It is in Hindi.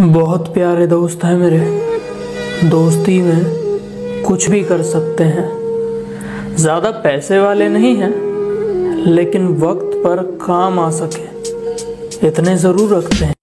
बहुत प्यारे दोस्त हैं मेरे। दोस्ती में कुछ भी कर सकते हैं। ज़्यादा पैसे वाले नहीं हैं, लेकिन वक्त पर काम आ सके। इतने ज़रूर रखते हैं।